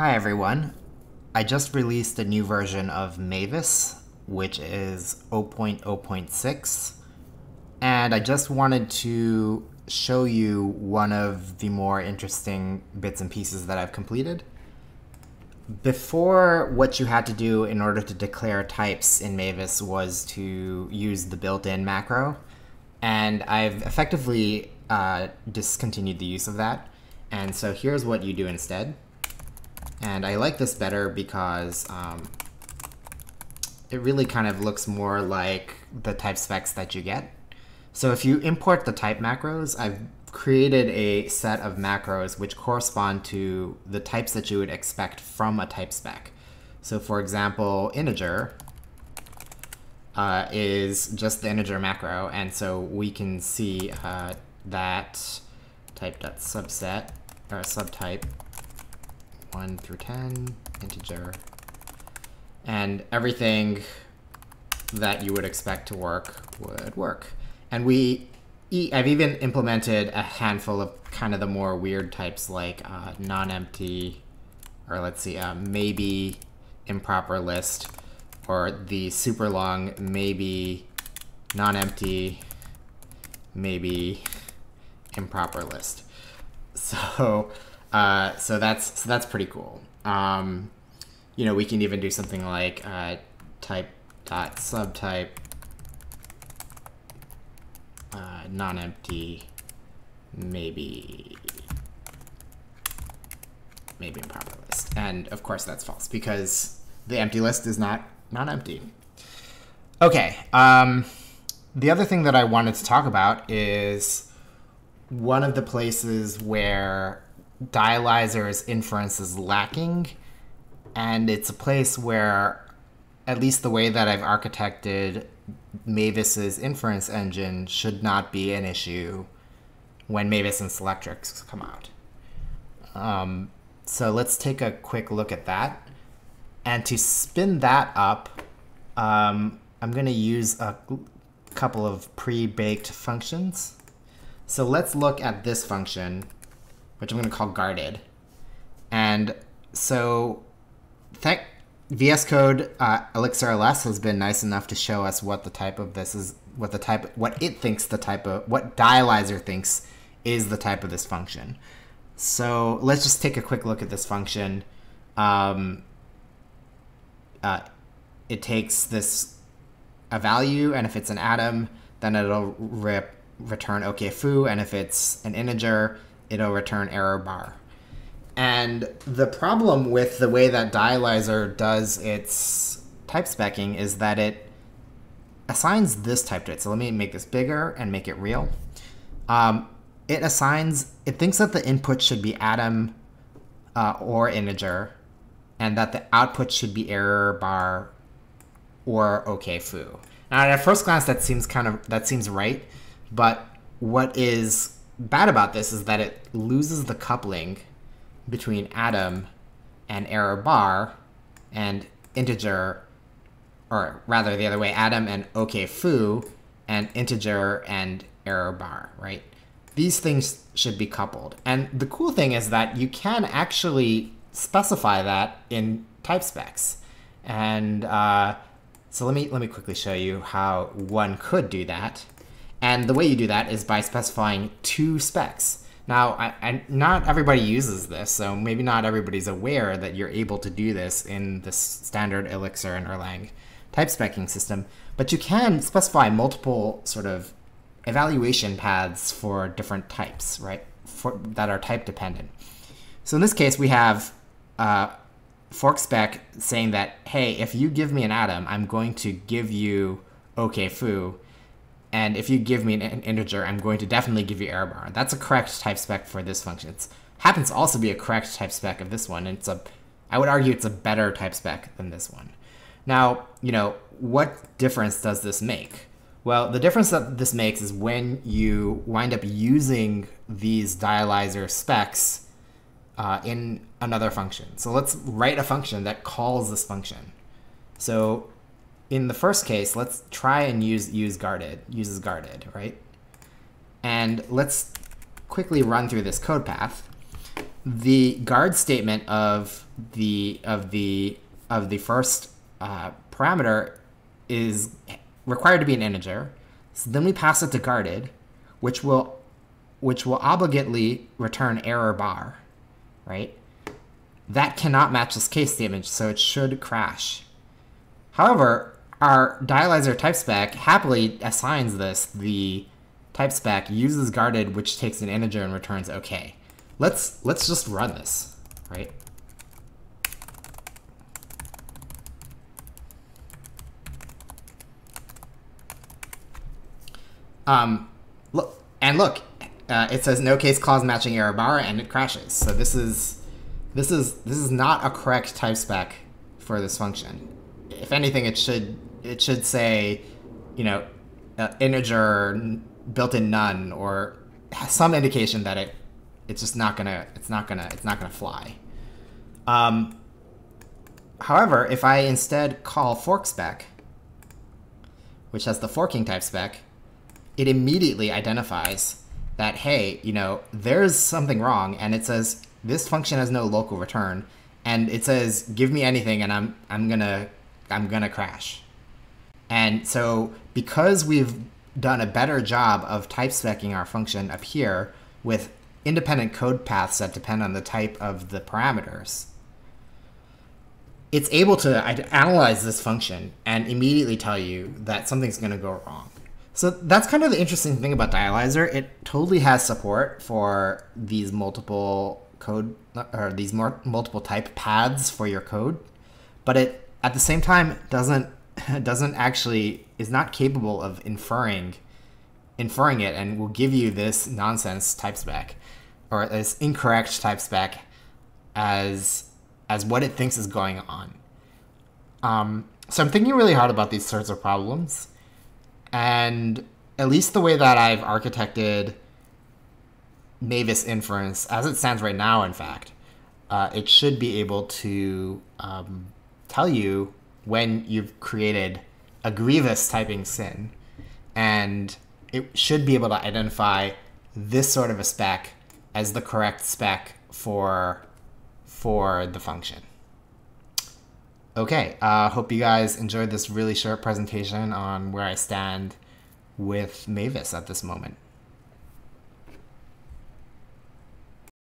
Hi everyone. I just released a new version of Mavis, which is 0.0.6, and I just wanted to show you one of the more interesting bits and pieces that I've completed. Before, what you had to do in order to declare types in Mavis was to use the built-in macro, and I've effectively uh, discontinued the use of that. And so here's what you do instead. And I like this better because um, it really kind of looks more like the type specs that you get. So if you import the type macros, I've created a set of macros which correspond to the types that you would expect from a type spec. So for example, integer uh, is just the integer macro, and so we can see uh, that type.subset, or subtype 1 through 10, integer, and everything that you would expect to work would work. And we, I've even implemented a handful of kind of the more weird types like uh, non-empty, or let's see, uh, maybe improper list, or the super long maybe non-empty, maybe improper list. So uh, so that's so that's pretty cool. Um, you know, we can even do something like uh, type dot subtype uh, non-empty, maybe maybe improper list, and of course that's false because the empty list is not non-empty. Okay. Um, the other thing that I wanted to talk about is one of the places where dialyzer's inference is lacking, and it's a place where, at least the way that I've architected Mavis's inference engine, should not be an issue when Mavis and Selectrix come out. Um, so let's take a quick look at that. And to spin that up, um, I'm going to use a couple of pre-baked functions. So let's look at this function which I'm going to call guarded. And so thank VS Code uh, Elixir LS has been nice enough to show us what the type of this is, what the type, what it thinks the type of, what dialyzer thinks is the type of this function. So let's just take a quick look at this function. Um, uh, it takes this a value, and if it's an atom, then it'll rip, return OK foo, and if it's an integer, it'll return error bar. And the problem with the way that Dialyzer does its type specking is that it assigns this type to it. So let me make this bigger and make it real. Um, it assigns, it thinks that the input should be atom uh, or integer, and that the output should be error bar or OK foo. Now at first glance that seems kind of, that seems right, but what is bad about this is that it loses the coupling between atom and error bar and integer, or rather the other way, atom and OK foo and integer and error bar, right? These things should be coupled. And the cool thing is that you can actually specify that in type specs. And uh, so let me let me quickly show you how one could do that. And the way you do that is by specifying two specs. Now, I, I, not everybody uses this, so maybe not everybody's aware that you're able to do this in the standard Elixir and Erlang type specking system, but you can specify multiple sort of evaluation paths for different types, right, for, that are type dependent. So in this case, we have uh, fork spec saying that, hey, if you give me an atom, I'm going to give you OK foo, and if you give me an, integer, I'm going to definitely give you error bar. That's a correct type spec for this function. It happens to also be a correct type spec of this one. And it's a, I would argue it's a better type spec than this one. Now, you know, what difference does this make? Well, the difference that this makes is when you wind up using these dialyzer specs uh, in another function. So let's write a function that calls this function. So in the first case, let's try and use use guarded, uses guarded, right? And let's quickly run through this code path. the guard statement of the of the of the first uh, parameter is required to be an integer. So then we pass it to guarded, which will which will obligately return error bar, right? That cannot match this case statement, so it should crash. However, our dialyzer type spec happily assigns this the type spec uses guarded, which takes an integer and returns okay. Let's let's just run this, right? Um, look and look, uh, it says no case clause matching error bar, and it crashes. So this is this is this is not a correct type spec for this function. If anything, it should it should say, you know, uh, integer built-in none or some indication that it it's just not gonna it's not gonna it's not gonna fly. Um, however, if I instead call fork spec, which has the forking type spec, it immediately identifies that hey, you know, there's something wrong, and it says this function has no local return, and it says give me anything, and I'm I'm gonna I'm gonna crash. And so because we've done a better job of type specking our function up here with independent code paths that depend on the type of the parameters, it's able to analyze this function and immediately tell you that something's going to go wrong. So that's kind of the interesting thing about Dialyzer. It totally has support for these multiple code or these multiple type paths for your code, but it at the same time doesn't doesn't actually is not capable of inferring inferring it and will give you this nonsense type spec or this incorrect type spec as as what it thinks is going on. Um, so I'm thinking really hard about these sorts of problems, and at least the way that I've architected Mavis inference, as it stands right now, in fact, uh, it should be able to um, tell you when you've created a grievous typing sin, and it should be able to identify this sort of a spec as the correct spec for for the function. Okay, uh, hope you guys enjoyed this really short presentation on where I stand with Mavis at this moment.